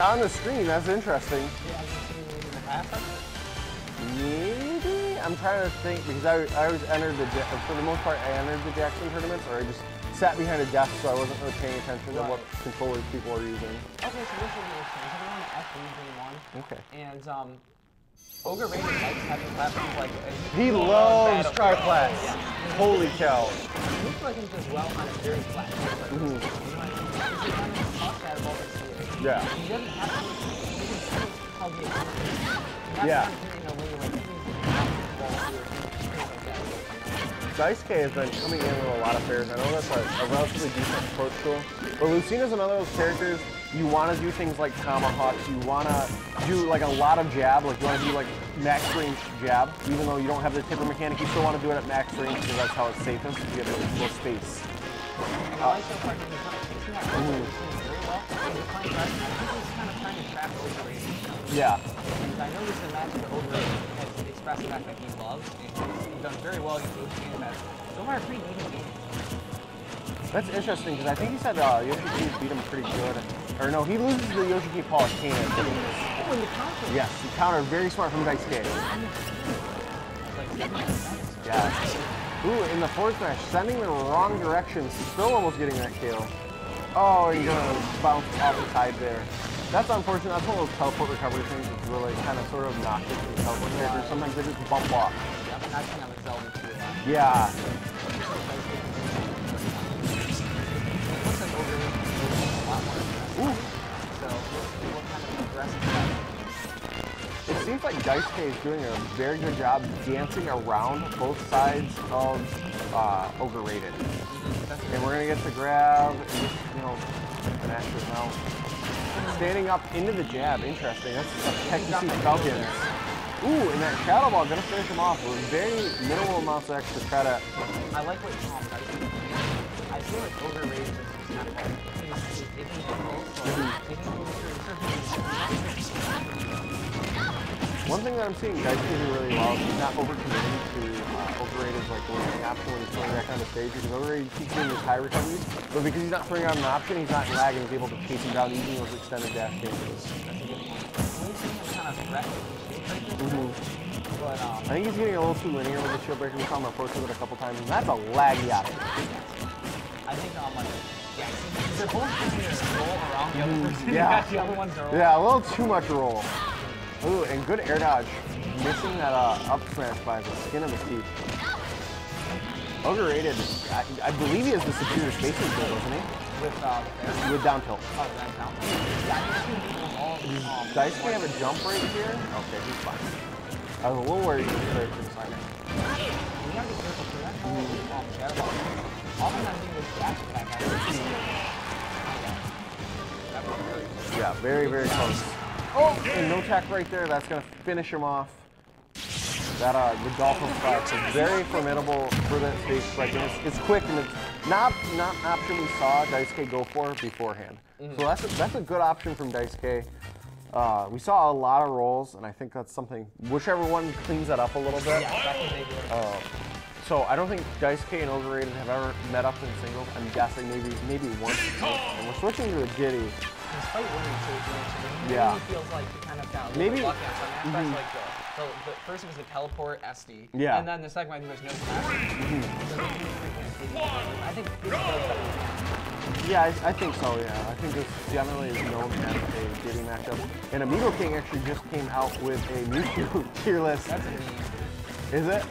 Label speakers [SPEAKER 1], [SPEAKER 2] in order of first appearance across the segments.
[SPEAKER 1] On the screen, that's interesting.
[SPEAKER 2] Yeah, I've seen you in the past.
[SPEAKER 1] Maybe? I'm trying to think because I, I always entered the, for the most part, I entered the Jackson tournaments or I just sat behind a desk so I wasn't really paying attention to what controllers people are using.
[SPEAKER 2] Okay, so this is interesting. So we're on F Gen 1.
[SPEAKER 1] Okay.
[SPEAKER 2] And um, Ogrerated likes having platforms like
[SPEAKER 1] He
[SPEAKER 2] loves
[SPEAKER 1] loves triplets. Holy cow.
[SPEAKER 2] He looks like he does well on a very flat surface. You know
[SPEAKER 1] Yeah.
[SPEAKER 2] He doesn't have to. He can see how the That's
[SPEAKER 1] Yeah.
[SPEAKER 2] not, you know, when you're like, "He's ball here," things like that.
[SPEAKER 1] Daisuke has been coming in with a lot of pairs. I know that's a, a relatively decent approach to him. But Lucina's another of those characters, you want to do things like tomahawks, you want to do like a lot of jab, like you want to do like max range jab, even though you don't have the tipper mechanic, you still want to do it at max range because that's how it's safest, you get the most space.
[SPEAKER 2] And I like so far that he's kind of chasing that Ogre Raiden very well. And he's playing trash. I think he's kind of trying to trap Ogrerated.
[SPEAKER 1] Yeah.
[SPEAKER 2] And I know this is a match that Ogre has expressed the fact that he loves, and he's done very well against Yoshi and that. A pretty even game.
[SPEAKER 1] That's interesting because I think he said uh, Yoshi King beat him pretty good. Or no, he loses to Yoshi King Paul Can.
[SPEAKER 2] Oh, and the counter.
[SPEAKER 1] Yes, he countered very smart from Daisuke.
[SPEAKER 2] Like, seven minutes.
[SPEAKER 1] Yeah. Ooh, in the fourth match, sending the wrong direction, still almost getting that kill. Oh, you're gonna bounce off the side there. That's unfortunate. That's one of those teleport recovery things that's really kind of sort of obnoxious to the teleport characters. Sometimes they just bump off.
[SPEAKER 2] Yeah, that's kind of Zelda too.
[SPEAKER 1] Yeah.
[SPEAKER 2] It
[SPEAKER 1] seems like Dice K is doing a very good job dancing around both sides of uh, Ogre And we're gonna get the grab and just, you know, finish it now. Standing up into the jab, interesting. That's a see Falcons. Ooh, and that Shadow Ball gonna finish him off with very minimal amounts of try to.
[SPEAKER 2] I like what Tom does. I feel like kind of
[SPEAKER 1] One thing that I'm seeing Daisuke do really well is he's not overcommitting to uh, Ogrerated's like limiting option when he's throwing that kind of stage because Ogre Rated keeps doing his high recoveries, but because he's not throwing out an option, he's not lagging, he's able to chase him down using those extended dash dances.
[SPEAKER 2] That's a good point. We've seen him kind of wreck the shape right there, but um,
[SPEAKER 1] I think he's getting a little too linear with the shield breaker. We saw him approach with it a couple times, and that's a laggy option.
[SPEAKER 2] I think um, like, yeah, they're both to roll around the other person.
[SPEAKER 1] yeah.
[SPEAKER 2] the other one's rolling.
[SPEAKER 1] Yeah, a little too much roll. Ooh, and good air dodge. Missing that uh, up smash by the skin of his teeth. Ogrerated. I, I believe he has the superior spacing skill, doesn't he?
[SPEAKER 2] With uh.
[SPEAKER 1] With down tilt.
[SPEAKER 2] Oh, that down. Yeah, I think two people all.
[SPEAKER 1] Dice may have a jump right here. Okay, he's fine. I was a little worried he was to the side.
[SPEAKER 2] We gotta be careful too. That whole shadow ball. Oftentimes you just dash attack at it. That was very good.
[SPEAKER 1] Yeah, very, very close. Oh, and no tech right there. That's gonna finish him off. That uh, the dolphin strike is very formidable for that stage strike. It's, it's quick and it's not not an option we saw Daisuke go for beforehand. So that's a, that's a good option from Daisuke. Uh, we saw a lot of rolls, and I think that's something. Whichever one cleans that up a little bit.
[SPEAKER 2] Yeah, that's what they did.
[SPEAKER 1] Uh, so I don't think Daisuke and Ogrerated have ever met up in singles. I'm guessing maybe maybe once. And we're switching to a Diddy.
[SPEAKER 2] Despite winning two games, it
[SPEAKER 1] Yeah.
[SPEAKER 2] feels like you kind of got
[SPEAKER 1] Maybe-
[SPEAKER 2] lucky on some aspects.
[SPEAKER 1] Mhm.
[SPEAKER 2] Like the, the, the first was the teleport SD.
[SPEAKER 1] Yeah.
[SPEAKER 2] And then the second one, there's no smash. So they do I think it's.
[SPEAKER 1] Yeah, I, I think so. Yeah, I think this generally is known as a Diddy matchup. And Amigo King actually just came out with a Mewtwo tier list.
[SPEAKER 2] That's a meme.
[SPEAKER 1] Is it?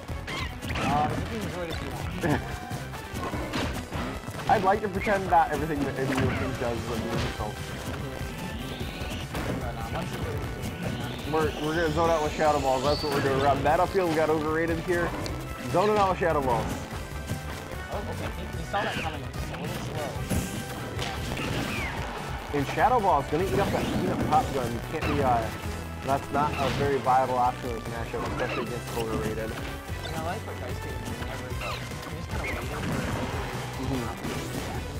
[SPEAKER 2] Uh, you can enjoy it if you want.
[SPEAKER 1] I'd like to pretend that everything that Amigo King does is a meme. So
[SPEAKER 2] But, let's see what we can do.
[SPEAKER 1] we're we're gonna zone out with Shadow Balls. That's what we're doing. Around Battlefield, got Ogrerated here. Zoning out with Shadow Balls.
[SPEAKER 2] Oh, okay. He, he saw that coming just a little slow.
[SPEAKER 1] And Shadow Ball is going to eat up that peanut pop gun. You can't be, uh, that's not a very viable option in this matchup, especially against Ogrerated.
[SPEAKER 2] And I like what Dice whenever he goes. He's just kind of waiting for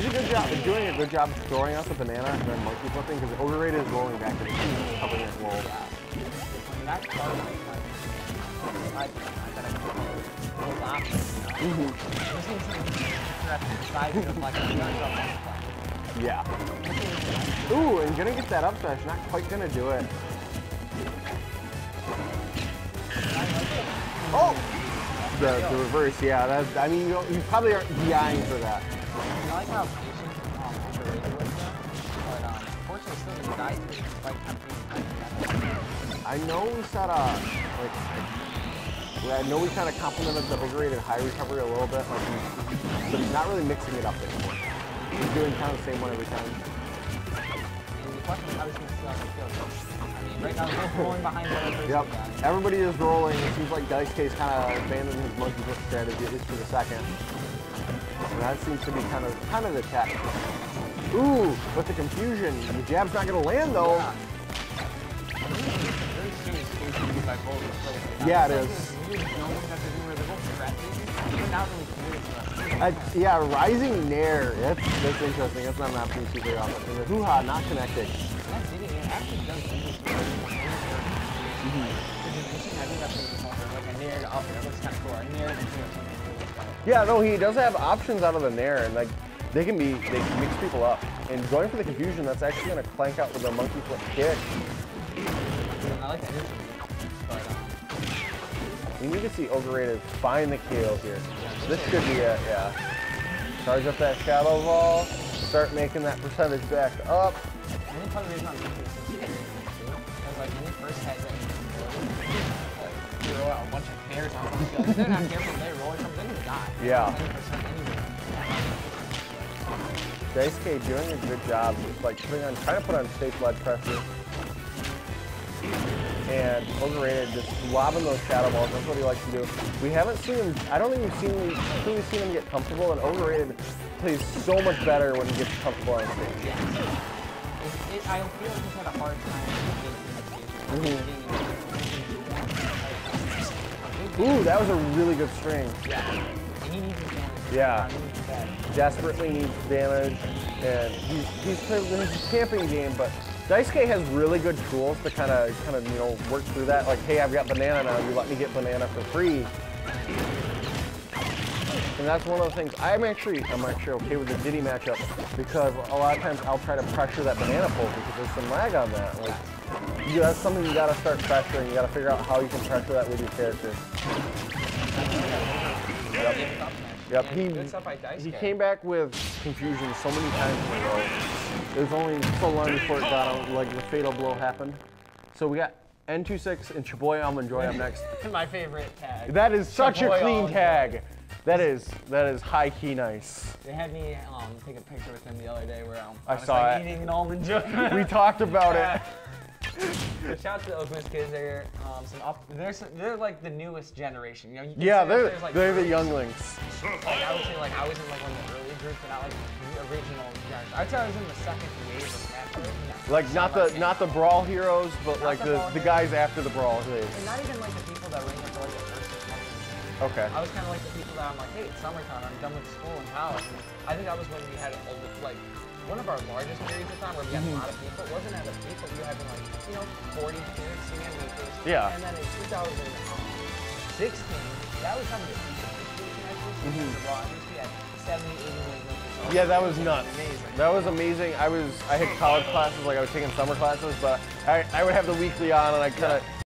[SPEAKER 1] He's a good job, he's doing a good job throwing out the banana and then monkey flipping because Ogrerated is rolling back to the team, covering it roll.
[SPEAKER 2] When that card I, I bet I can those options, you know?
[SPEAKER 1] Mhm.
[SPEAKER 2] This seems like you're at the side of like a gun up on the plane.
[SPEAKER 1] Yeah. Ooh, and gonna get that up smash. Not quite gonna do it. Oh! The, the reverse, yeah. That's, I mean, you, you probably aren't DIing for that.
[SPEAKER 2] I like how patient um, Ogrerated was but um, unfortunately still didn't die to it despite kind of being kind
[SPEAKER 1] I know we said, uh, like, I know we kind of complimented the Ogrerated high recovery a little bit, like, but he's not really mixing it up anymore. He's doing kind of the same one every time.
[SPEAKER 2] The question is how he's going to see how he feels. I mean, right now he's both rolling behind the other person.
[SPEAKER 1] Yep. Everybody is rolling. It seems like Daisuke's kind of abandoned his monkey flip strategy, at least for the second. That seems to be kind of kind of the tech. Ooh, with the confusion, the jab's not going to land though.
[SPEAKER 2] Yeah. It's
[SPEAKER 1] is. I, yeah, rising nair. That's that's interesting. That's not see very often. And the hoo-ha not connected.
[SPEAKER 2] That did it. It actually does do this for the dimension. I think that's what it's called. Like a nair to up air. That looks kind of cool. A nair to do something really fun.
[SPEAKER 1] Yeah, no, he does have options out of the nair, and like they can be they can mix people up. And going for the confusion, that's actually going to clank out with a monkey flip kick.
[SPEAKER 2] I like
[SPEAKER 1] We need to see Ogrerated find the KO here. This could be it, yeah. Charge up that shadow ball, start making that percentage back up.
[SPEAKER 2] I think part of the reason I'm thinking this is too, because like when he first had that, like, you out a bunch of pairs on the field. If they're not careful,
[SPEAKER 1] Yeah.
[SPEAKER 2] 90% anyway.
[SPEAKER 1] Daisuke doing a good job, just like putting on, trying to put on stage blood pressure. And Ogrerated, just lobbing those shadow balls. That's what he likes to do. We haven't seen him. I don't think we've seen truly seen him get comfortable. And Ogrerated plays so much better when he gets comfortable on stage.
[SPEAKER 2] Yeah. It, it, I feel like he's had a hard time getting to the stage.
[SPEAKER 1] Ooh, that was a really good string.
[SPEAKER 2] Yeah. He needs damage.
[SPEAKER 1] Yeah.
[SPEAKER 2] Needs
[SPEAKER 1] desperately needs damage, and he's he's playing his camping game. But K has really good tools to kind of kind of you know work through that. Like, hey, I've got banana now. You let me get banana for free. And that's one of the things I'm actually I'm actually okay with the Diddy matchup because a lot of times I'll try to pressure that banana pull because there's some lag on that. Like, you, that's something you got to start pressuring. You got to figure out how you can pressure that with your character.
[SPEAKER 2] Yep.
[SPEAKER 1] Yep, he-
[SPEAKER 2] good stuff by Dice
[SPEAKER 1] He came back with confusion so many times in a row. It was only so long before it got out, like the fatal blow happened. So we got N26 and Chaboy Almond Joy up next.
[SPEAKER 2] My favorite tag.
[SPEAKER 1] That is such a clean tag. That is that is high key nice.
[SPEAKER 2] They had me um, take a picture with him the other day where um,
[SPEAKER 1] I
[SPEAKER 2] was,
[SPEAKER 1] saw
[SPEAKER 2] like,
[SPEAKER 1] it.
[SPEAKER 2] eating an almond joy.
[SPEAKER 1] We talked about it.
[SPEAKER 2] So shout out to the Oakman's kids. They're um, some up. They're some, they're like the newest generation. You know, you
[SPEAKER 1] Yeah, they're
[SPEAKER 2] like,
[SPEAKER 1] they're the younglings.
[SPEAKER 2] Like I would say, like I was in like one of the early groups, but not like the original generation. I'd say I was in the second wave of Smash Bros. Yeah.
[SPEAKER 1] Like not the not the brawl heroes, but like
[SPEAKER 2] the
[SPEAKER 1] the, the guys after the brawl days.
[SPEAKER 2] And not even like the people that were in like the first.
[SPEAKER 1] Okay.
[SPEAKER 2] I was kind of like the people that I'm like, hey, it's summertime. I'm done with school and college. And I think that was when we had a, like one of our largest periods of time where we had a mm-hmm. lot of people. It wasn't as a people. We had like you know 40 kids singing weeklies.
[SPEAKER 1] Yeah.
[SPEAKER 2] And then in 2016, um, that was the peak of the Smash Bros. The Raw industry had 70, 80 million weeklies.
[SPEAKER 1] Yeah, that was nuts.
[SPEAKER 2] Amazing.
[SPEAKER 1] That was amazing. I was I had college classes, like I was taking summer classes, but I, I would have the weekly on and I kind of